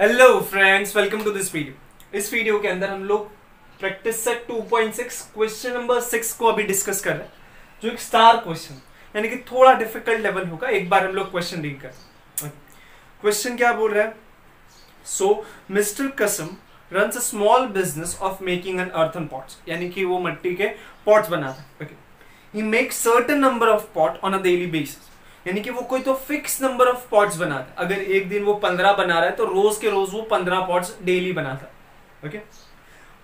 Hello friends welcome to this video इस video के अंदर हम लोग practice set 2.6 question number six को अभी डिस्कस कर रहे हैं, जो एक स्टार क्वेश्चन यानी कि थोड़ा डिफ़िकल्ट लेवल होगा, एक बार हम लोग क्वेश्चन रीड कर क्वेश्चन क्या बोल रहा है? So mister Kasam run a small business of making an earthen pots यानी कि वो मट्टी के पॉट्स बनाता है। Okay he make certain number of pot on a daily basis यानी कि वो कोई तो फिक्स नंबर ऑफ़ पॉट्स बनाता अगर एक दिन वो पंद्रह बना रहा है तो रोज के रोज वो पंद्रह पॉट्स डेली बनाता okay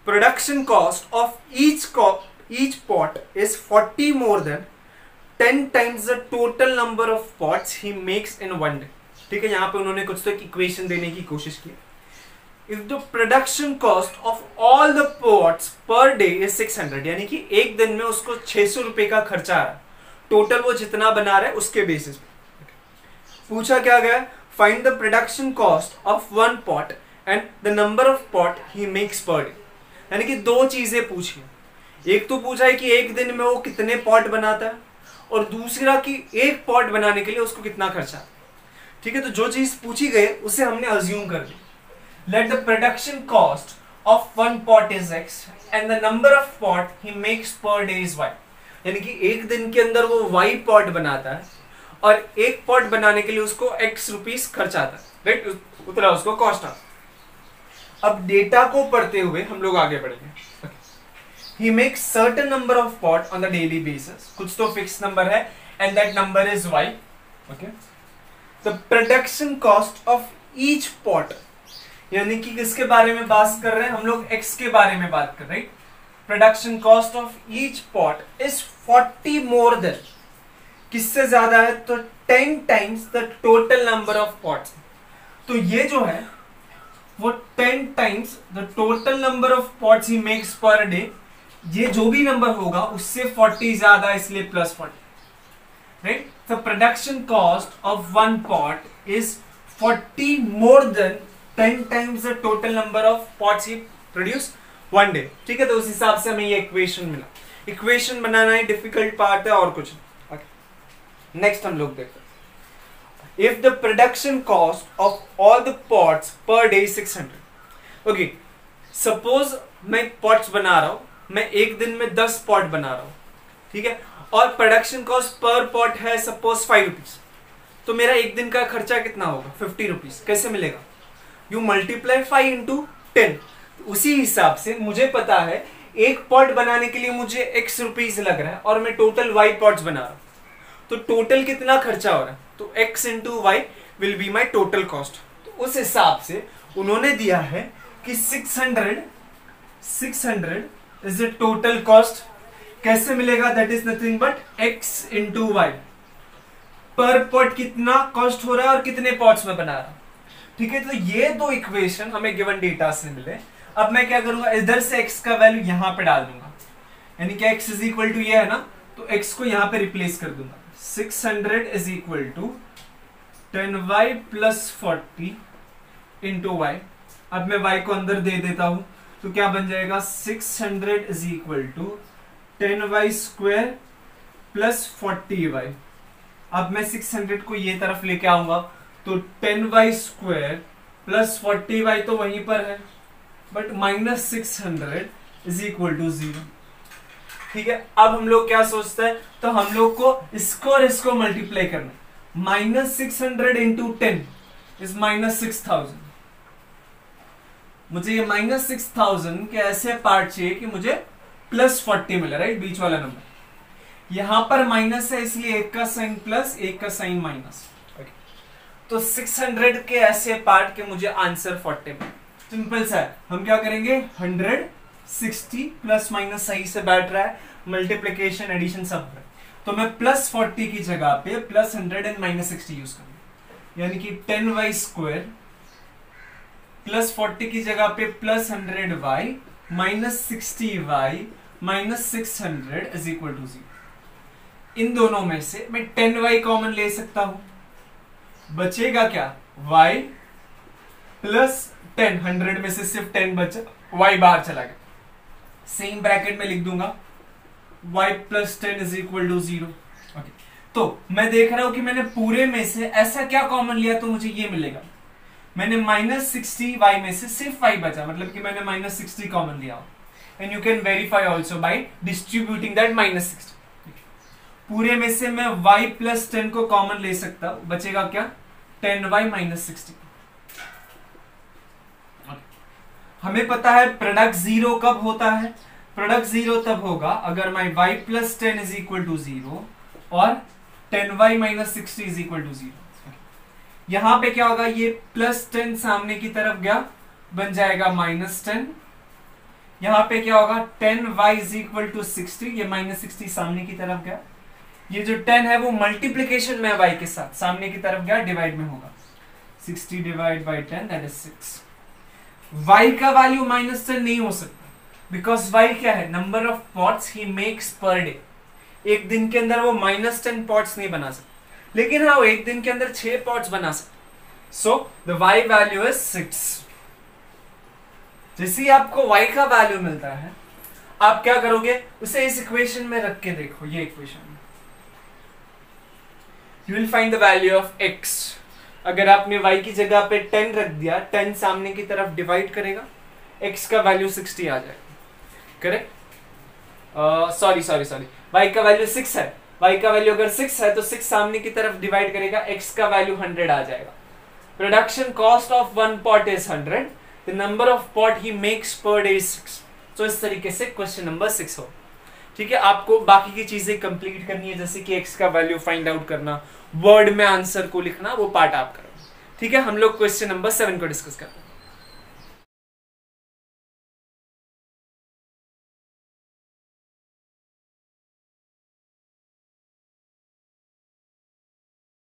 production cost of each each pot is forty more than ten times the total number of pots he makes in one day ठीक है, यहाँ पे उन्होंने कुछ तो एक इक्वेशन देने की कोशिश की। If the production cost of all the pots per day is 600 यानी कि एक दिन में उसको छह सौ रुपए का खर्चा आ रहा टोटल वो जितना बना रहा उसके बेसिस पे। पूछा क्या गया? Find the production cost of one pot and the number of pot he makes per day यानी कि दो चीज़ें पूछी। एक तो पूछा है कि एक दिन में वो कितने पॉट बनाता है, और दूसरा कि एक पॉट बनाने के लिए उसको कितना खर्चा। ठीक है तो जो चीज़ पूछी गई, उसे हमने अज्यूम कर ली let the production cost of one pot is x and the number of pot he makes per day is y यानी कि एक दिन के अंदर वो वाई पॉट बनाता है और एक पॉट बनाने के लिए उसको एक्स रुपीज़ खर्च आता है। राइट उतना उसको कॉस्ट आता अब डेटा को पढ़ते हुए हम लोग आगे बढ़ेंगे। He make certain number of pot on the daily basis कुछ तो फिक्स नंबर है and that number is y okay the production cost of each pot यानी कि किसके बारे में बात कर रहे हैं? हम लोग एक्स के बारे में बात कर रहे हैं production cost of each pot is 40 more than किससे ज़्यादा है? तो 10 times the total number of pots तो ये जो है, वो 10 times the total number of pots he makes per day ये जो भी नंबर होगा, उससे 40 ज़्यादा, इसलिए plus 40 right the production cost of one pot is 40 more than 10 times the total number of pots he produce one day ठीक है तो उस हिसाब से हमें ये इक्वेशन मिला। इक्वेशन बनाना ही डिफ़िकल्ट पार्ट है, और कुछ नेक्स्ट हम लोग देखते if the production cost of all the pots per day six okay suppose मैं पॉट्स बना रहा हूँ, मैं एक दिन में दस पॉट बना रहा हूँ, ठीक है? और प्रोडक्शन कॉस्ट पर पॉट है सपोज़ फाइव रुपीज़ तो मेरा एक दिन का खर्चा कितना होगा? फिफ्टी रुपीज़ कैसे मिलेगा? You multiply five into ten उसी हिसाब से मुझे पता है, एक पॉट बनाने के लिए मुझे एक्स रुपीज़ लग रहा है और मैं टोटल वाई पॉट्स बना रहा हूँ। तो टोटल कितना खर्चा हो रहा है? तो x into y will be my total cost तो उस हिसाब से उन्होंने दिया है कि 600 600 इज़ द टोटल कॉस्ट कैसे मिलेगा? That is nothing but x into y per pot कितना कॉस्ट हो रहा है और कितने पॉट्स में बना रहा ठीक है तो ये दो इक्वेशन हमें गिवन डेटा से मिले। अब मैं क्या करूँगा? इधर से x का वैल्यू यहाँ पे डाल दूँगा। यानी कि x इज़ इक्वल टू ये है ना? तो x को यहाँ पे रिप्लेस कर दूँगा। 600 is equal to ten y plus forty into y अब मैं y को अंदर दे देता हूँ तो क्या बन जाएगा? 600 is equal to ten y square plus forty y अब मैं 600 को ये तरफ़ लेके आऊँगा तो ten y square plus forty y तो वहीं पर है। But minus six hundred is equal to zero. ठीक है, अब हम लोग क्या सोचते हैं? तो हम लोग को इसको और इसको मल्टीप्लाई करना minus six hundred into ten is minus six thousand. मुझे ये माइनस सिक्स थाउज़ेंड के ऐसे पार्ट चाहिए कि मुझे प्लस फोर्टी मिले राइट बीच वाला नंबर यहाँ पर माइनस है, इसलिए एक का साइन प्लस एक का साइन माइनस तो 600 के ऐसे पार्ट के मुझे आंसर 40 मिले। सिंपल सा है। हम क्या करेंगे? 160 प्लस माइनस सही से बैठ रहा है। मल्टीप्लीकेशन एडिशन सब है। तो मैं प्लस फोर्टी की जगह पे plus hundred and minus sixty use करूँगा। यानी कि ten y square plus forty की जगह पे plus hundred y minus sixty y minus six hundred is equal to zero इन दोनों में से मैं टेन वाई कॉमन ले सकता हूँ। बचेगा क्या? वाई प्लस टेन, हंड्रेड में से सिर्फ़ टेन बचा वाई बाहर चला गया। सेम ब्रैकेट में लिख दूँगा y plus ten is equal to zero तो मैं देख रहा हूँ कि मैंने पूरे में से ऐसा क्या कॉमन लिया तो मुझे ये मिलेगा। मैंने माइनस सिक्सटी वाई में से सिर्फ़ वाई बचा मतलब कि मैंने माइनस सिक्सटी कॉमन लिया। And you can verify also by distributing that minus sixty पूरे में से मैं y प्लस टेन को कॉमन ले सकता हूँ, बचेगा क्या? टेन वाई माइनस सिक्सटी हमें पता है प्रोडक्ट ज़ीरो कब होता है? प्रोडक्ट ज़ीरो तब होगा अगर my y plus ten is equal to zero और ten y minus sixty is equal to zero यहाँ पे क्या होगा? ये प्लस टेन सामने की तरफ़ गया, बन जाएगा माइनस टेन यहाँ पे क्या होगा? Ten y is equal to sixty ये माइनस सिक्सटी सामने की तरफ़ गया. ये जो टेन है वो मल्टीप्लीकेशन में वाई के साथ सामने की तरफ़ गया डिवाइड में होगा. Sixty divide by ten that is six y का वैल्यू माइनस टेन नहीं हो सकता। बिकॉज़ वाई क्या है? Number of pots he makes per day एक दिन के अंदर वो माइनस टेन पॉट्स नहीं बना सकता। लेकिन हाँ वो एक दिन के अंदर छह पॉट्स बना सकते so the y value is six जैसे आपको वाई का वैल्यू मिलता है, आप क्या करोगे? उसे इस इक्वेशन में रख के देखो, ये equation you will find the value of x अगर आपने y की जगह पे 10 रख दिया 10 सामने की तरफ़ डिवाइड करेगा, x का वैल्यू 60 आ जाएगा. Correct sorry sorry sorry y का वैल्यू 6 है. y का वैल्यू अगर 6 है तो 6 सामने की तरफ़ डिवाइड करेगा, x का वैल्यू 100 आ जाएगा. Production cost of one pot is 100 the number of pot he makes per day is 6 तो इस तरीके से क्वेश्चन नंबर 6 हो. ठीक है? आपको बाकी की चीज़ें कंप्लीट करनी है, जैसे कि x का वैल्यू फाइंड आउट करना वर्ड में आंसर को लिखना, वो पार्ट आप करो ठीक है? हम लोग क्वेश्चन नंबर सेवन को डिस्कस करते हैं।